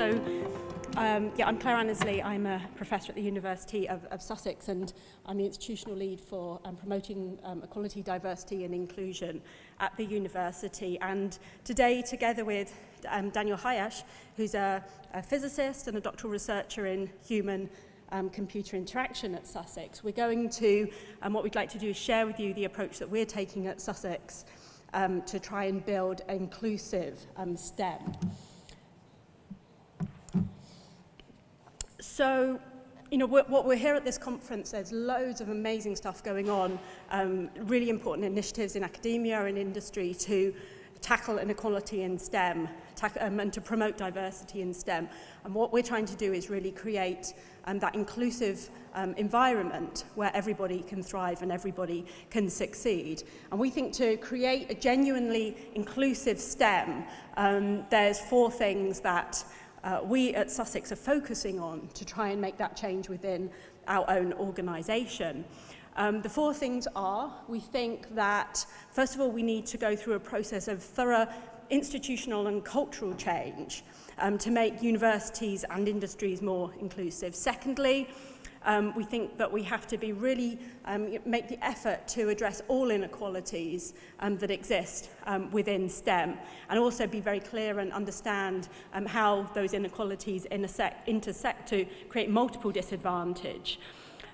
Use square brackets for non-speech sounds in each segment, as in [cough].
So, um, yeah, I'm Claire Annesley. I'm a professor at the University of, of Sussex and I'm the institutional lead for um, promoting um, equality, diversity and inclusion at the university. And today, together with um, Daniel Hajas, who's a, a physicist and a doctoral researcher in human um, computer interaction at Sussex, we're going to, um, what we'd like to do is share with you the approach that we're taking at Sussex um, to try and build inclusive um, STEM. So you know, what, what we're here at this conference, there's loads of amazing stuff going on, um, really important initiatives in academia and industry to tackle inequality in STEM um, and to promote diversity in STEM. And what we're trying to do is really create um, that inclusive um, environment where everybody can thrive and everybody can succeed. And we think to create a genuinely inclusive STEM, um, there's four things that uh, we at Sussex are focusing on to try and make that change within our own organisation. Um, the four things are, we think that, first of all, we need to go through a process of thorough institutional and cultural change um, to make universities and industries more inclusive. Secondly, um, we think that we have to be really um, make the effort to address all inequalities um, that exist um, within STEM and also be very clear and understand um, how those inequalities intersect, intersect to create multiple disadvantage.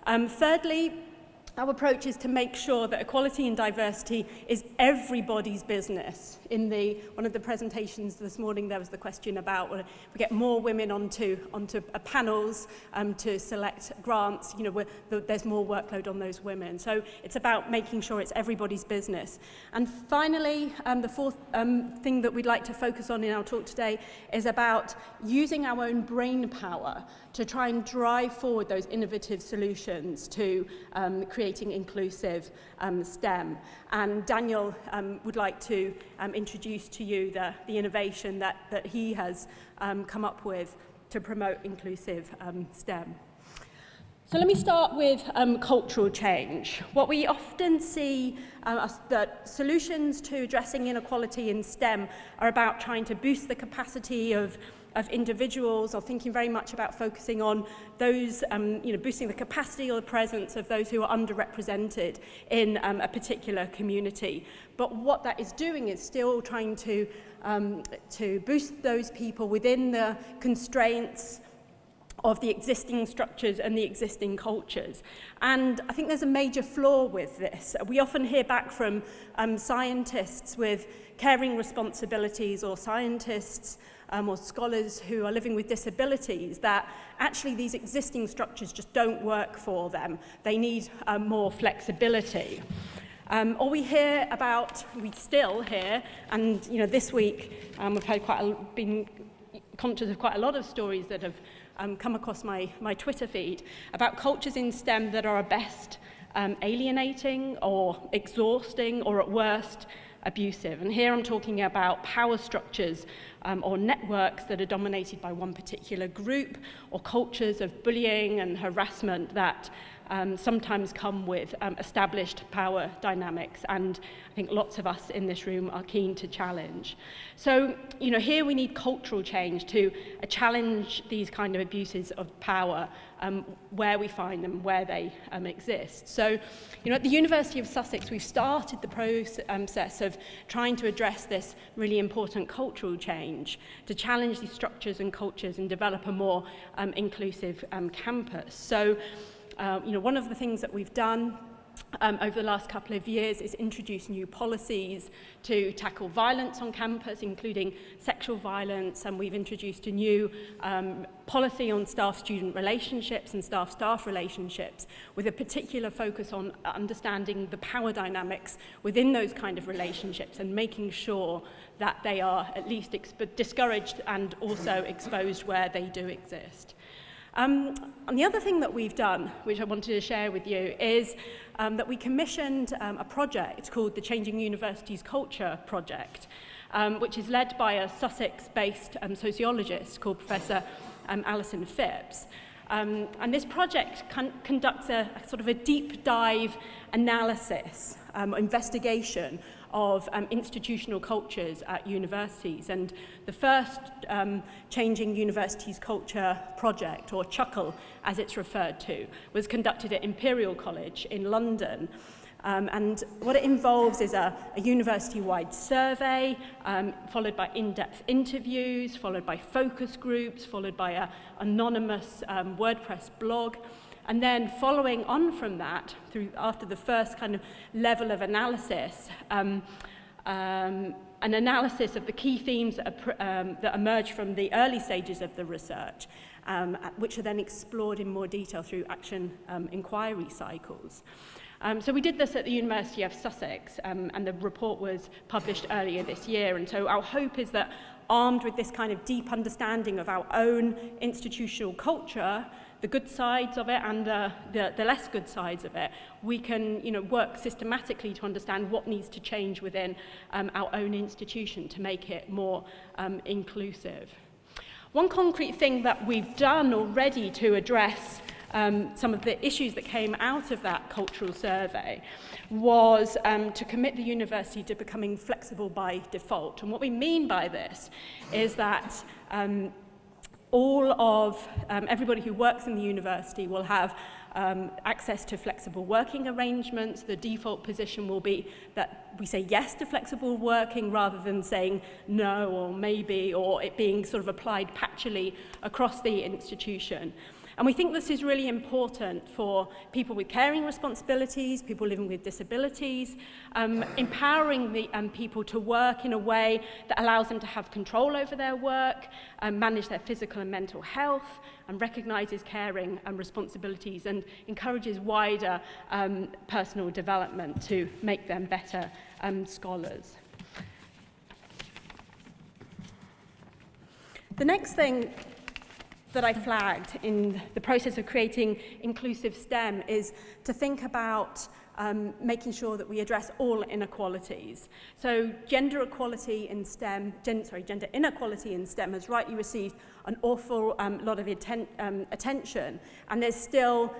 Um, thirdly, Our approach is to make sure that equality and diversity is everybody's business. In the, one of the presentations this morning, there was the question about well, we get more women onto, onto uh, panels um, to select grants, you know, the, there's more workload on those women. So it's about making sure it's everybody's business. And finally, um, the fourth um, thing that we'd like to focus on in our talk today is about using our own brain power to try and drive forward those innovative solutions to um, creating inclusive um, STEM. And Daniel um, would like to um, introduce to you the, the innovation that, that he has um, come up with to promote inclusive um, STEM. So let me start with um, cultural change. What we often see uh, that solutions to addressing inequality in STEM are about trying to boost the capacity of of individuals or thinking very much about focusing on those, um, you know, boosting the capacity or the presence of those who are underrepresented in um, a particular community. But what that is doing is still trying to, um, to boost those people within the constraints of the existing structures and the existing cultures. And I think there's a major flaw with this. We often hear back from um, scientists with caring responsibilities or scientists um, or scholars who are living with disabilities that actually these existing structures just don't work for them. They need um, more flexibility. Um, or we hear about, we still hear, and you know this week um, we've had quite a, been conscious of quite a lot of stories that have um, come across my, my Twitter feed about cultures in STEM that are at best um, alienating or exhausting or at worst abusive. And here I'm talking about power structures um, or networks that are dominated by one particular group or cultures of bullying and harassment that um, sometimes come with um, established power dynamics, and I think lots of us in this room are keen to challenge. So, you know, here we need cultural change to uh, challenge these kind of abuses of power um, where we find them, where they um, exist. So, you know, at the University of Sussex, we've started the process um, of trying to address this really important cultural change to challenge these structures and cultures and develop a more um, inclusive um, campus. So, uh, you know, one of the things that we've done um, over the last couple of years is introduce new policies to tackle violence on campus, including sexual violence, and we've introduced a new um, policy on staff-student relationships and staff-staff relationships, with a particular focus on understanding the power dynamics within those kind of relationships and making sure that they are at least discouraged and also exposed where they do exist. Um, and the other thing that we've done, which I wanted to share with you, is um, that we commissioned um, a project called the Changing Universities Culture Project, um, which is led by a Sussex-based um, sociologist called Professor um, Alison Phipps. Um, and this project con conducts a, a sort of a deep dive analysis, um, investigation of um, institutional cultures at universities. And the first um, Changing Universities Culture project, or Chuckle as it's referred to, was conducted at Imperial College in London. Um, and what it involves is a, a university-wide survey, um, followed by in-depth interviews, followed by focus groups, followed by an anonymous um, WordPress blog. And then following on from that, through after the first kind of level of analysis, um, um, an analysis of the key themes that, um, that emerge from the early stages of the research, um, which are then explored in more detail through action um, inquiry cycles. Um, so we did this at the University of Sussex, um, and the report was published earlier this year. And so our hope is that armed with this kind of deep understanding of our own institutional culture, the good sides of it and the, the, the less good sides of it, we can you know, work systematically to understand what needs to change within um, our own institution to make it more um, inclusive. One concrete thing that we've done already to address um, some of the issues that came out of that cultural survey was um, to commit the university to becoming flexible by default. And what we mean by this is that um, all of um, everybody who works in the university will have um, access to flexible working arrangements. The default position will be that we say yes to flexible working rather than saying no or maybe or it being sort of applied patchily across the institution. And we think this is really important for people with caring responsibilities, people living with disabilities, um, empowering the, um, people to work in a way that allows them to have control over their work, um, manage their physical and mental health, and recognises caring and responsibilities and encourages wider um, personal development to make them better um, scholars. The next thing that I flagged in the process of creating inclusive STEM is to think about um, making sure that we address all inequalities. So gender equality in STEM, gen, sorry, gender inequality in STEM has rightly received an awful um, lot of atten um, attention, and there's still,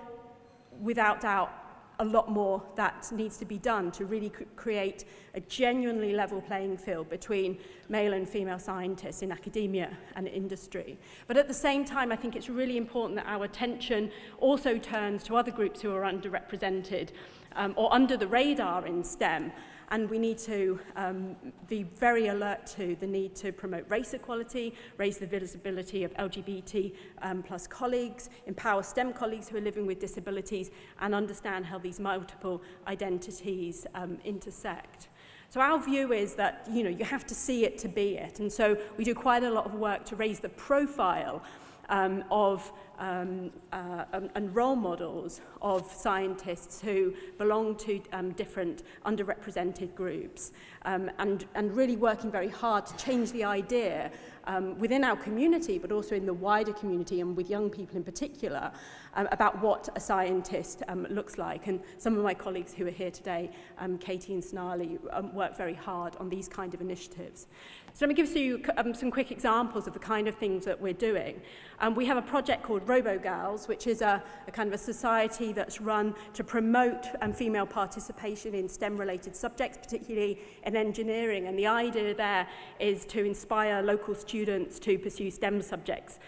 without doubt, a lot more that needs to be done to really create a genuinely level playing field between male and female scientists in academia and industry. But at the same time, I think it's really important that our attention also turns to other groups who are underrepresented um, or under the radar in STEM and we need to um, be very alert to the need to promote race equality, raise the visibility of LGBT um, plus colleagues, empower STEM colleagues who are living with disabilities, and understand how these multiple identities um, intersect. So our view is that you know you have to see it to be it, and so we do quite a lot of work to raise the profile um, of um, uh, um, and role models of scientists who belong to um, different underrepresented groups. Um, and, and really working very hard to change the idea um, within our community but also in the wider community and with young people in particular um, about what a scientist um, looks like. And some of my colleagues who are here today um, Katie and Snarley um, work very hard on these kind of initiatives. So let me give you um, some quick examples of the kind of things that we're doing. Um, we have a project called RoboGals, which is a, a kind of a society that's run to promote um, female participation in STEM-related subjects, particularly in engineering. And the idea there is to inspire local students to pursue STEM subjects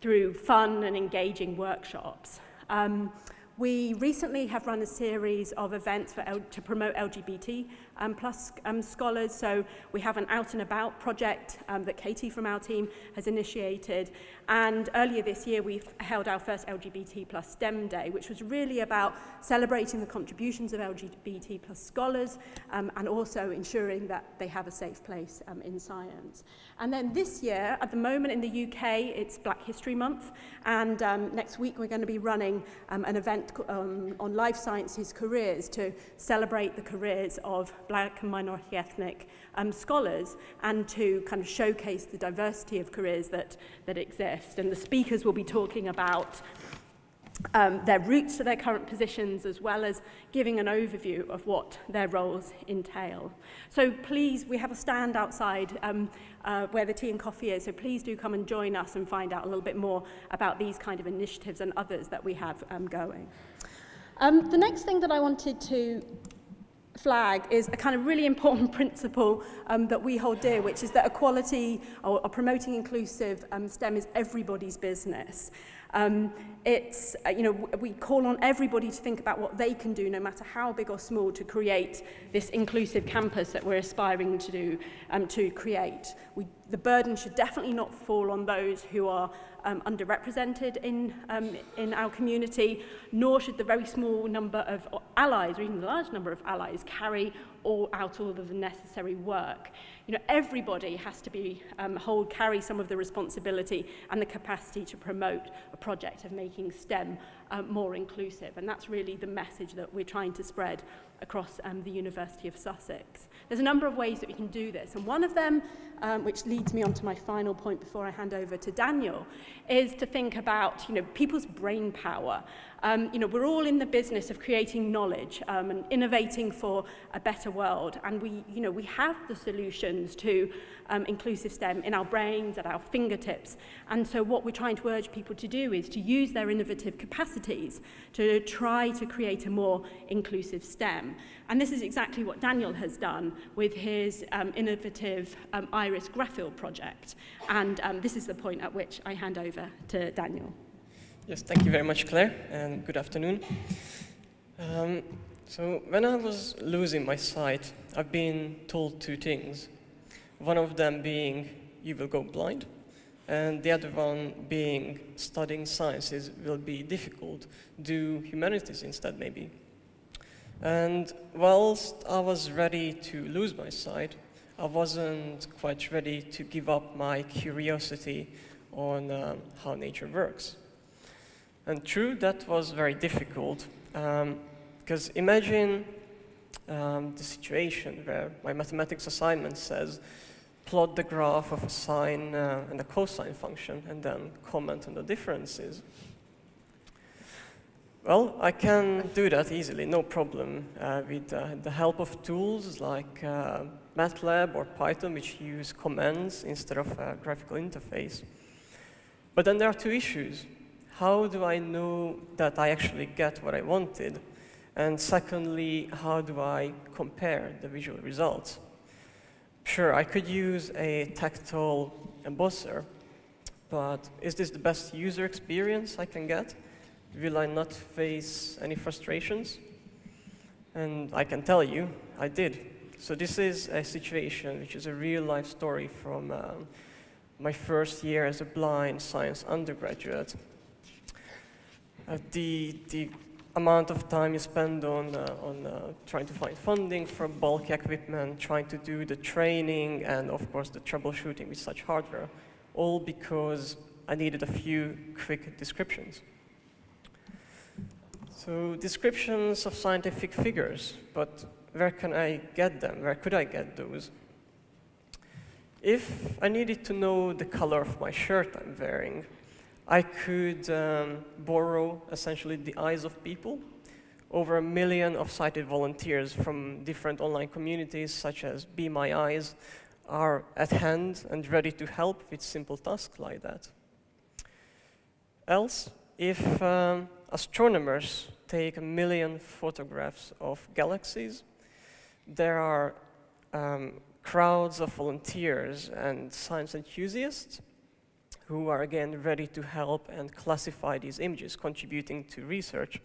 through fun and engaging workshops. Um, we recently have run a series of events for L to promote LGBT um, plus um, scholars. So we have an out and about project um, that Katie from our team has initiated. And earlier this year, we held our first LGBT plus STEM day, which was really about celebrating the contributions of LGBT plus scholars um, and also ensuring that they have a safe place um, in science. And then this year, at the moment in the UK, it's Black History Month. And um, next week, we're going to be running um, an event um, on life sciences careers to celebrate the careers of black and minority ethnic um, scholars and to kind of showcase the diversity of careers that, that exist. And the speakers will be talking about um, their roots to their current positions as well as giving an overview of what their roles entail. So please, we have a stand outside um, uh, where the tea and coffee is, so please do come and join us and find out a little bit more about these kind of initiatives and others that we have um, going. Um, the next thing that I wanted to flag is a kind of really important [laughs] principle um, that we hold dear, which is that equality or, or promoting inclusive um, STEM is everybody's business. Um, it's, uh, you know, we call on everybody to think about what they can do, no matter how big or small, to create this inclusive campus that we're aspiring to do, um, to create. We, the burden should definitely not fall on those who are um, underrepresented in, um, in our community, nor should the very small number of allies, or even the large number of allies, carry all out all of the necessary work. You know, everybody has to be um, hold, carry some of the responsibility and the capacity to promote a project of making STEM um, more inclusive. And that's really the message that we're trying to spread across um, the University of Sussex. There's a number of ways that we can do this, and one of them um, which leads me on to my final point before I hand over to Daniel, is to think about you know, people's brain power. Um, you know, we're all in the business of creating knowledge um, and innovating for a better world, and we, you know, we have the solutions to um, inclusive STEM in our brains, at our fingertips. And so what we're trying to urge people to do is to use their innovative capacities to try to create a more inclusive STEM. And this is exactly what Daniel has done with his um, innovative um, Iris Grapheel project. And um, this is the point at which I hand over to Daniel. Yes, thank you very much, Claire, and good afternoon. Um, so when I was losing my sight, I've been told two things. One of them being you will go blind, and the other one being studying sciences will be difficult. Do humanities instead, maybe. And whilst I was ready to lose my sight, I wasn't quite ready to give up my curiosity on um, how nature works. And true, that was very difficult, because um, imagine um, the situation where my mathematics assignment says, plot the graph of a sine uh, and a cosine function, and then comment on the differences. Well, I can do that easily, no problem, uh, with uh, the help of tools like uh, MATLAB or Python, which use commands instead of a graphical interface. But then there are two issues. How do I know that I actually get what I wanted? And secondly, how do I compare the visual results? Sure, I could use a tactile embosser, but is this the best user experience I can get? Will I not face any frustrations? And I can tell you, I did. So this is a situation which is a real life story from um, my first year as a blind science undergraduate. Uh, the, the amount of time you spend on, uh, on uh, trying to find funding for bulky equipment, trying to do the training, and of course the troubleshooting with such hardware, all because I needed a few quick descriptions. So descriptions of scientific figures, but where can I get them? Where could I get those? If I needed to know the color of my shirt I'm wearing, I could um, borrow essentially the eyes of people. Over a million of sighted volunteers from different online communities, such as Be My Eyes, are at hand and ready to help with simple tasks like that. Else, if um, astronomers take a million photographs of galaxies. There are um, crowds of volunteers and science enthusiasts who are again ready to help and classify these images, contributing to research.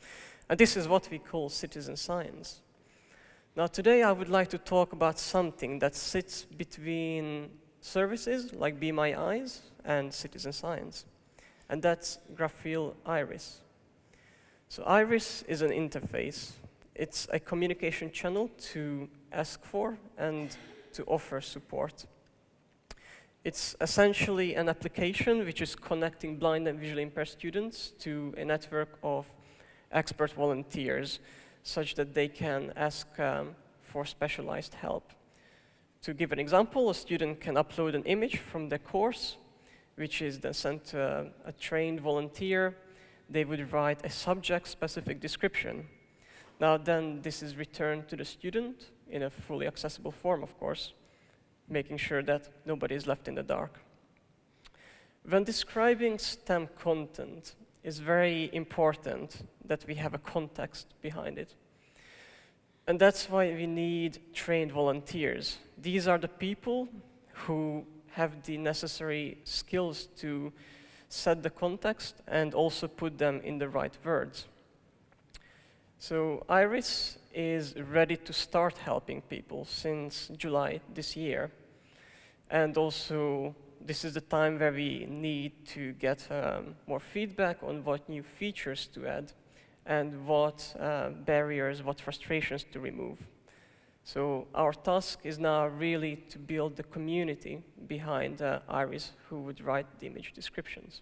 And this is what we call citizen science. Now today I would like to talk about something that sits between services like Be My Eyes and citizen science. And that's Grapheel Iris. So Iris is an interface. It's a communication channel to ask for and to offer support. It's essentially an application which is connecting blind and visually impaired students to a network of expert volunteers such that they can ask um, for specialized help. To give an example, a student can upload an image from their course, which is then sent to a, a trained volunteer they would write a subject-specific description. Now then, this is returned to the student in a fully accessible form, of course, making sure that nobody is left in the dark. When describing STEM content, it's very important that we have a context behind it. And that's why we need trained volunteers. These are the people who have the necessary skills to set the context and also put them in the right words. So IRIS is ready to start helping people since July this year. And also, this is the time where we need to get um, more feedback on what new features to add and what uh, barriers, what frustrations to remove. So our task is now really to build the community behind uh, Iris who would write the image descriptions.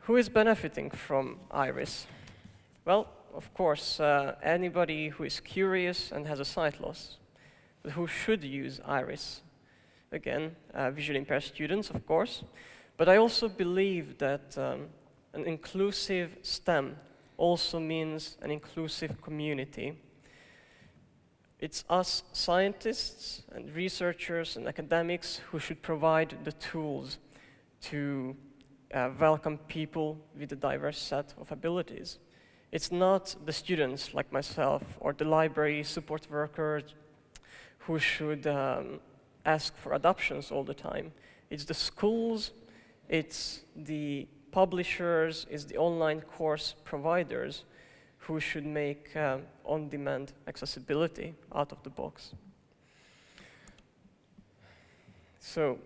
Who is benefiting from Iris? Well, of course, uh, anybody who is curious and has a sight loss, but who should use Iris. Again, uh, visually impaired students, of course, but I also believe that um, an inclusive STEM also means an inclusive community. It's us scientists and researchers and academics who should provide the tools to uh, welcome people with a diverse set of abilities. It's not the students like myself or the library support workers who should um, ask for adoptions all the time. It's the schools, it's the publishers, it's the online course providers who should make um, on-demand accessibility out of the box. So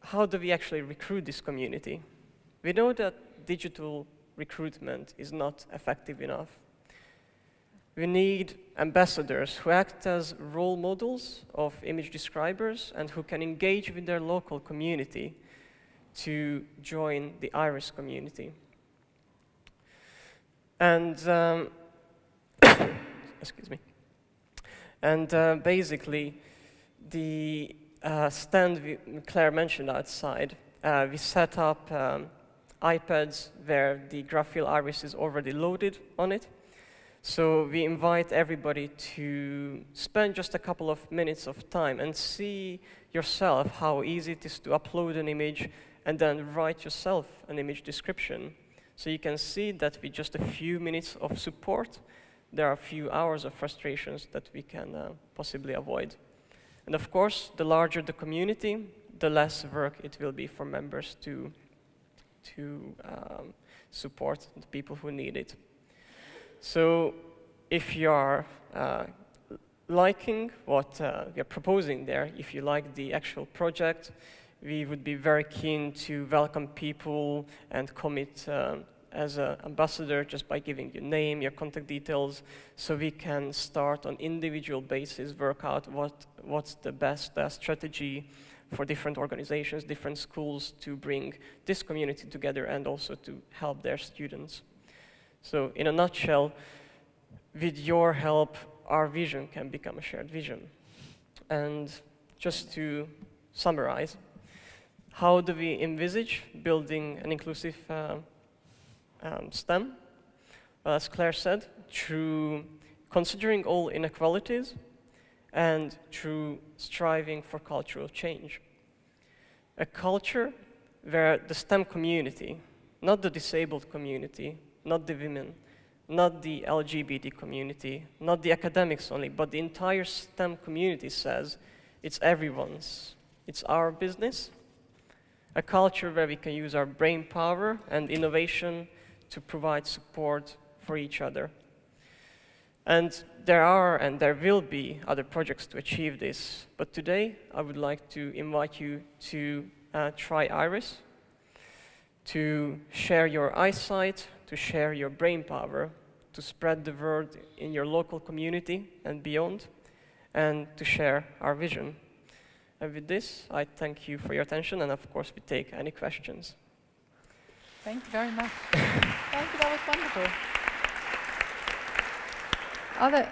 how do we actually recruit this community? We know that digital recruitment is not effective enough. We need ambassadors who act as role models of image describers and who can engage with their local community to join the IRIS community. And, um, [coughs] excuse me. And uh, basically, the uh, stand we, Claire mentioned outside, uh, we set up um, iPads where the Grapheel Iris is already loaded on it. So we invite everybody to spend just a couple of minutes of time and see yourself how easy it is to upload an image and then write yourself an image description. So you can see that with just a few minutes of support, there are a few hours of frustrations that we can uh, possibly avoid. And of course, the larger the community, the less work it will be for members to to um, support the people who need it. So if you are uh, liking what uh, we are proposing there, if you like the actual project, we would be very keen to welcome people and commit um, as an ambassador just by giving your name, your contact details, so we can start on individual basis, work out what, what's the best uh, strategy for different organizations, different schools to bring this community together and also to help their students. So in a nutshell, with your help, our vision can become a shared vision. And just to summarize, how do we envisage building an inclusive uh, um, STEM? Well, as Claire said, through considering all inequalities, and through striving for cultural change. A culture where the STEM community, not the disabled community, not the women, not the LGBT community, not the academics only, but the entire STEM community says it's everyone's. It's our business. A culture where we can use our brain power and innovation to provide support for each other. And there are and there will be other projects to achieve this. But today, I would like to invite you to uh, try Iris, to share your eyesight, to share your brain power, to spread the word in your local community and beyond, and to share our vision. And with this, I thank you for your attention, and of course, we take any questions. Thank you very much. [laughs] thank you, that was wonderful. Other,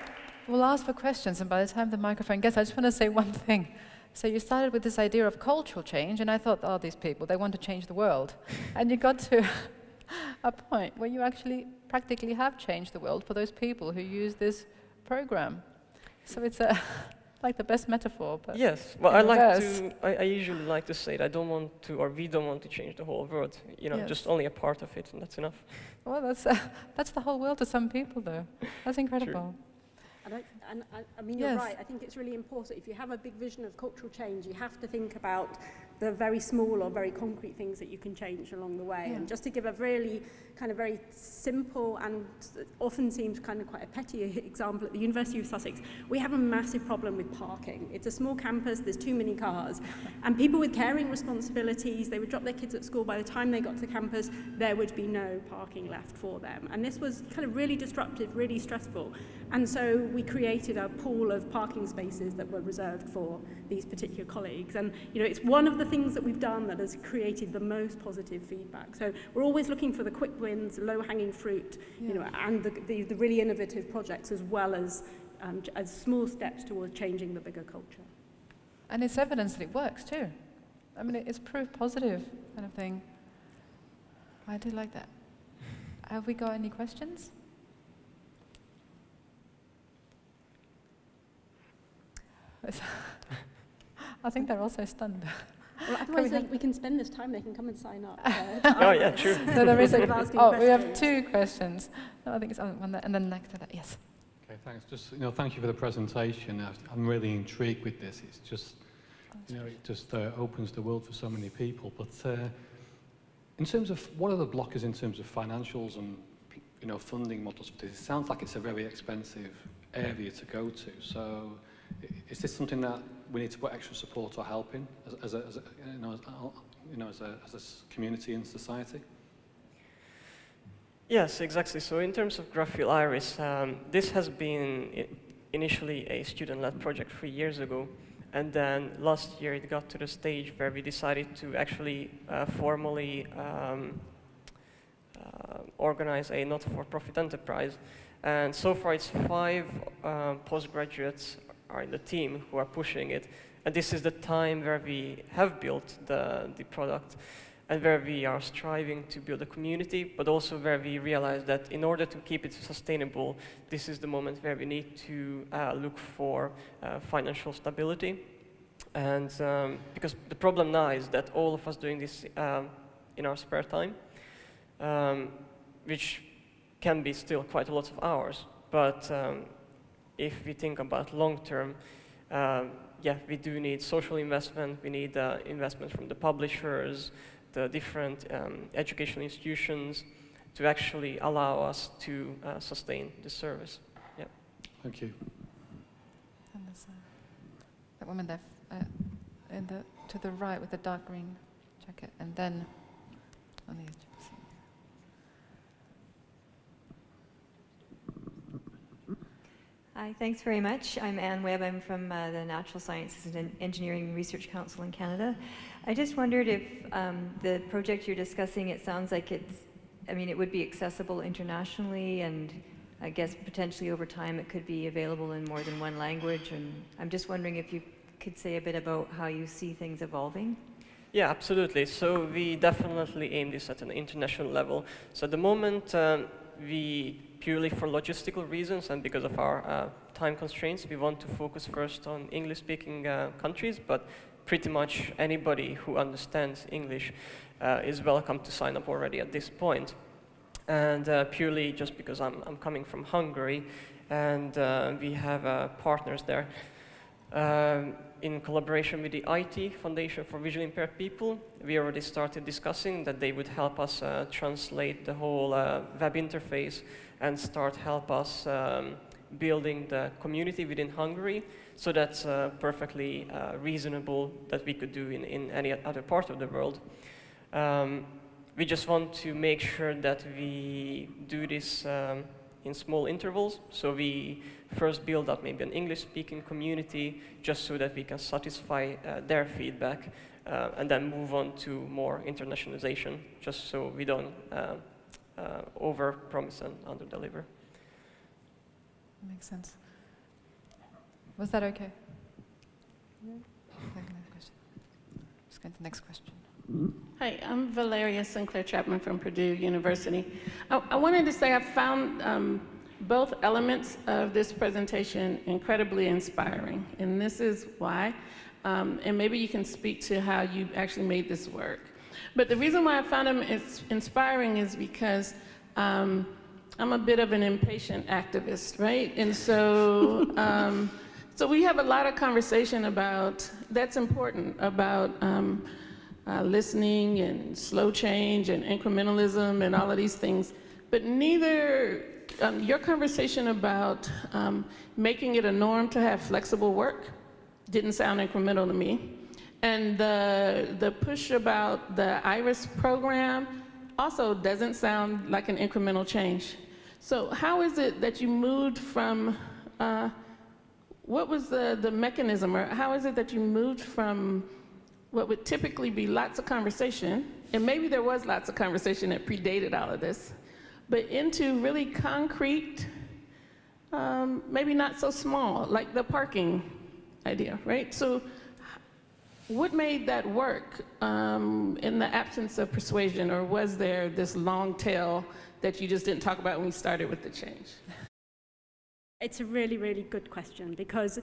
we'll ask for questions, and by the time the microphone gets, I just want to say one thing. So you started with this idea of cultural change, and I thought, oh, these people, they want to change the world. and you got to [laughs] a point where you actually practically have changed the world for those people who use this program. So it's a [laughs] like the best metaphor. But yes, well, I like to. I, I, usually like to say that I don't want to, or we don't want to change the whole world. You know, yes. just only a part of it, and that's enough. [laughs] Well, that's uh, that's the whole world to some people, though. That's incredible. And I, and I, I mean, Yes. you're right. I think it's really important. If you have a big vision of cultural change, you have to think about the very small or very concrete things that you can change along the way. Yeah. And just to give a really kind of very simple and often seems kind of quite a petty [laughs] example at the University of Sussex, we have a massive problem with parking. It's a small campus, there's too many cars. [laughs] And people with caring responsibilities, they would drop their kids at school. By the time they got to campus, there would be no parking left for them. And this was kind of really disruptive, really stressful. And so we created a pool of parking spaces that were reserved for these particular colleagues. And you know, it's one of the things that we've done that has created the most positive feedback. So we're always looking for the quick wins, low-hanging fruit, you know, and the, the, the really innovative projects as well as um, as small steps towards changing the bigger culture. And it's evidence that it works too. I mean, it's proof positive kind of thing. I do like that. Have we got any questions? [laughs] I think they're also stunned. [laughs] Well, otherwise have- they, we can spend this time, they can come and sign up. [laughs] uh, Oh, yeah, true. [laughs] So there is a, Instead of asking oh, we have two questions. No, I think it's one there, and then next to that, yes. Okay, thanks. Just, you know, thank you for the presentation. I- I'm really intrigued with this. It's just, you know, it just uh, opens the world for so many people. But uh, in terms of, what are the blockers in terms of financials and, you know, funding models for this? It sounds like it's a very expensive area to go to. So is this something that we need to put extra support or help in as, as, a, as a, you know, as, you know, as, a, as a community and society? Yes, exactly. So in terms of Grapheel Iris, um, this has been initially a student-led project three years ago, and then last year it got to the stage where we decided to actually uh, formally um, uh, organize a not-for-profit enterprise. And so far, it's five um, postgraduates are in the team who are pushing it. And this is the time where we have built the, the product and where we are striving to build a community, but also where we realize that in order to keep it sustainable, this is the moment where we need to uh, look for uh, financial stability. And um, because the problem now is that all of us doing this um, in our spare time, um, which can be still quite a lot of hours, but um, if we think about long term, um, yeah, we do need social investment, we need uh, investment from the publishers, the different um, educational institutions to actually allow us to uh, sustain the service. Yeah. Thank you. And there's uh, that woman there, uh, in the, to the right with the dark green jacket, and then on the edge. of the scene. Hi, thanks very much. I'm Anne Webb. I'm from uh, the Natural Sciences and Engineering Research Council in Canada. I just wondered if um, the project you're discussing, it sounds like it's, I mean, it would be accessible internationally and I guess potentially over time it could be available in more than one language. And I'm just wondering if you could say a bit about how you see things evolving. Yeah, absolutely. So we definitely aim this at an international level. So at the moment, um, we purely for logistical reasons and because of our uh, time constraints, we want to focus first on English-speaking uh, countries, but pretty much anybody who understands English uh, is welcome to sign up already at this point. And uh, purely just because I'm, I'm coming from Hungary and uh, we have uh, partners there. Um, in collaboration with the IT Foundation for Visually Impaired People, we already started discussing that they would help us uh, translate the whole uh, web interface and start help us um, building the community within Hungary. So that's uh, perfectly uh, reasonable that we could do in, in any other part of the world. Um, we just want to make sure that we do this um, in small intervals. So we first build up maybe an English-speaking community just so that we can satisfy uh, their feedback uh, and then move on to more internationalization just so we don't uh, uh, over-promise and under-deliver. Makes sense. Was that okay? Okay, next question. Just going to the next question. Hi, I'm Valeria Sinclair Chapman from Purdue University. I, I wanted to say I found um, both elements of this presentation incredibly inspiring, and this is why. Um, and maybe you can speak to how you actually made this work. But the reason why I found them ins- inspiring is because um, I'm a bit of an impatient activist, right? And so, [laughs] um, so we have a lot of conversation about that's important about um, uh, listening and slow change and incrementalism and all of these things. But neither um, your conversation about um, making it a norm to have flexible work didn't sound incremental to me. And the, the push about the IRIS program also doesn't sound like an incremental change. So how is it that you moved from, uh, what was the, the mechanism, or how is it that you moved from what would typically be lots of conversation, and maybe there was lots of conversation that predated all of this, but into really concrete, um, maybe not so small, like the parking idea, right? So what made that work um, in the absence of persuasion, or was there this long tail that you just didn't talk about when we started with the change? It's a really, really good question because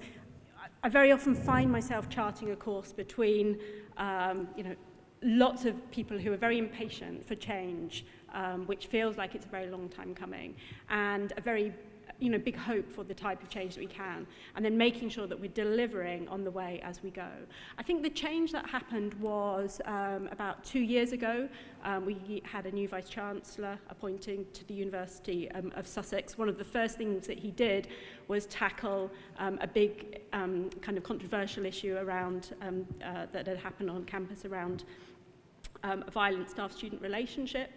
I very often find myself charting a course between, um, you know, lots of people who are very impatient for change, um, which feels like it's a very long time coming, and a very you know, big hope for the type of change that we can, and then making sure that we're delivering on the way as we go. I think the change that happened was um, about two years ago, um, we had a new Vice Chancellor appointing to the University um, of Sussex. One of the first things that he did was tackle um, a big um, kind of controversial issue around um, uh, that had happened on campus around um, a violent staff-student relationship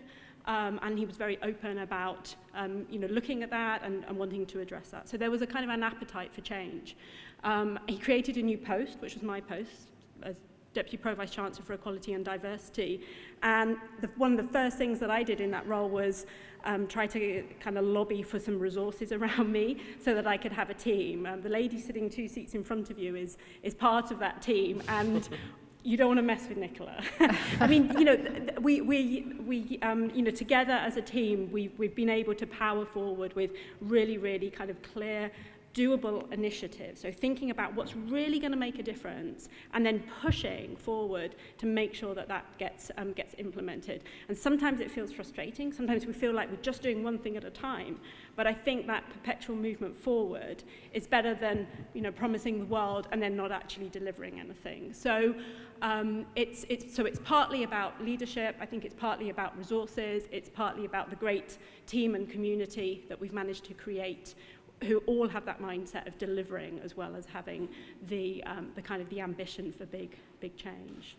um, and he was very open about um, you know, looking at that and, and wanting to address that. So there was a kind of an appetite for change. Um, he created a new post, which was my post, as Deputy Pro Vice Chancellor for Equality and Diversity. And the, one of the first things that I did in that role was um, try to kind of lobby for some resources [laughs] around me so that I could have a team. Um, the lady sitting two seats in front of you is, is part of that team. And [laughs] you don't want to mess with Nicola. [laughs] I mean, you know, we, we, we um, you know, together as a team, we, we've been able to power forward with really, really kind of clear doable initiatives. So thinking about what's really going to make a difference and then pushing forward to make sure that that gets, um, gets implemented. And sometimes it feels frustrating. Sometimes we feel like we're just doing one thing at a time. But I think that perpetual movement forward is better than you know, promising the world and then not actually delivering anything. So, um, it's, it's, so it's partly about leadership. I think it's partly about resources. It's partly about the great team and community that we've managed to create who all have that mindset of delivering as well as having the, um, the kind of the ambition for big, big change.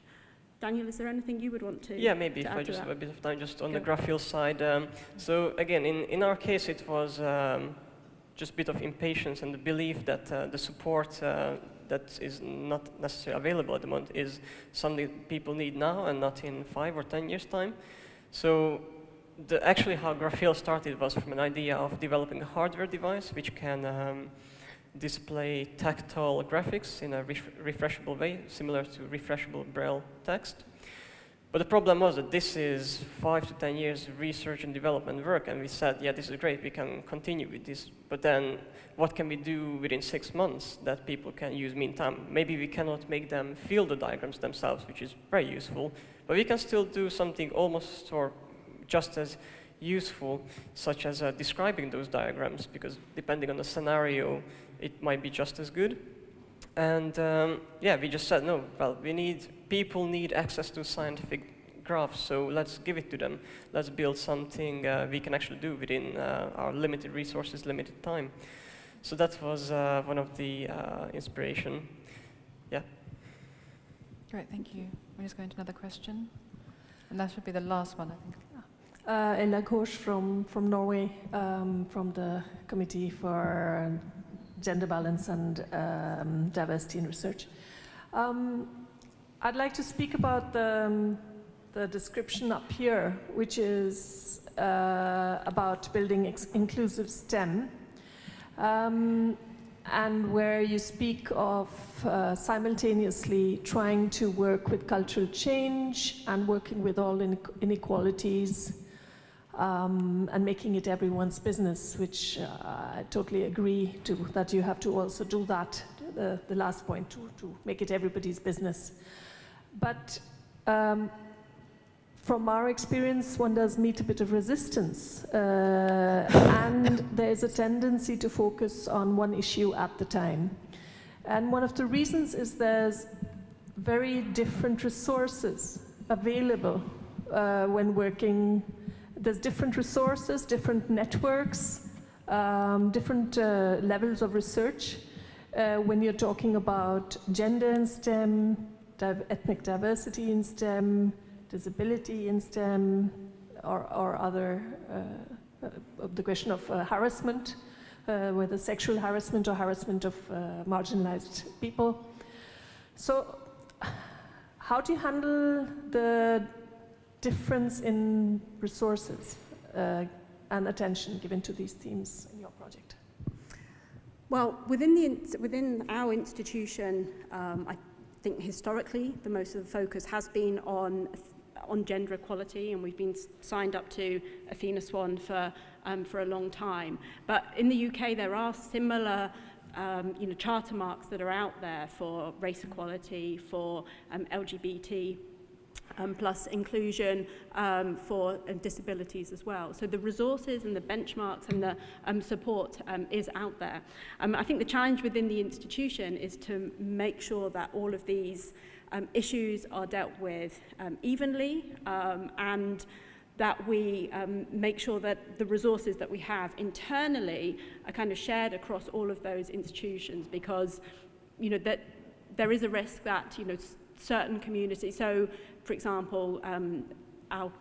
Daniel, is there anything you would want to Yeah, maybe to if I just have a bit of time just on Go. the Grapheel side. Um, so again, in, in our case, it was um, just a bit of impatience and the belief that uh, the support uh, that is not necessarily available at the moment is something people need now and not in five or ten years' time. So the, actually how Grapheel started was from an idea of developing a hardware device which can um, display tactile graphics in a ref refreshable way, similar to refreshable braille text. But the problem was that this is five to 10 years of research and development work, and we said, yeah, this is great, we can continue with this. But then what can we do within six months that people can use meantime? Maybe we cannot make them feel the diagrams themselves, which is very useful, but we can still do something almost or just as useful, such as uh, describing those diagrams, because depending on the scenario, it might be just as good. And um, yeah, we just said, no, well, we need, people need access to scientific graphs, so let's give it to them. Let's build something uh, we can actually do within uh, our limited resources, limited time. So that was uh, one of the uh, inspiration. Yeah. Great, thank you. We're just going to another question. And that should be the last one, I think. Uh, Ella Kosh from, from Norway, um, from the Committee for Gender Balance and um, Diversity in Research. Um, I'd like to speak about the, um, the description up here, which is uh, about building inclusive STEM, um, and where you speak of uh, simultaneously trying to work with cultural change and working with all inequalities um, and making it everyone's business, which uh, I totally agree to, that you have to also do that, the, the last point, to, to make it everybody's business. But um, from our experience, one does meet a bit of resistance, uh, and there's a tendency to focus on one issue at the time. And one of the reasons is there's very different resources available uh, when working. There's different resources, different networks, um, different uh, levels of research. Uh, when you're talking about gender in STEM, div ethnic diversity in STEM, disability in STEM, or, or other, uh, the question of uh, harassment, uh, whether sexual harassment or harassment of uh, marginalized people. So, how do you handle the difference in resources uh, and attention given to these themes in your project? Well, within, the, within our institution, um, I think historically the most of the focus has been on on gender equality, and we've been signed up to Athena Swan for, um, for a long time. But in the UK, there are similar um, you know, charter marks that are out there for race equality, for um, LGBT um, plus inclusion um, for um, disabilities as well. So the resources and the benchmarks and the um, support um, is out there. Um, I think the challenge within the institution is to make sure that all of these um, issues are dealt with um, evenly um, and that we um, make sure that the resources that we have internally are kind of shared across all of those institutions because you know that there is a risk that you know certain communities. So, for example, um, our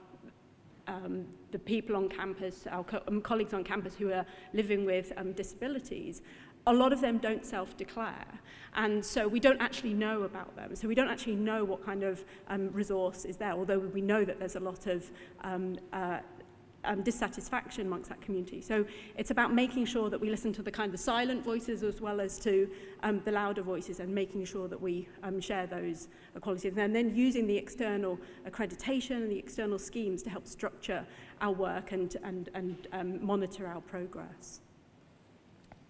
um, the people on campus, our co um, colleagues on campus who are living with um, disabilities, a lot of them don't self-declare. And so we don't actually know about them. So we don't actually know what kind of um, resource is there, although we know that there's a lot of um, uh, um, dissatisfaction amongst that community. So it's about making sure that we listen to the kind of silent voices as well as to um, the louder voices and making sure that we um, share those qualities. And then using the external accreditation and the external schemes to help structure our work and, and, and um, monitor our progress.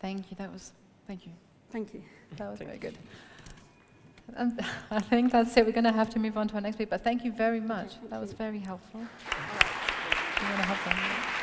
Thank you. That was, thank you. Thank you. That was very good. Um, [laughs] I think that's it. We're going to have to move on to our next speaker. But thank you very much. That was very helpful. You want to help them?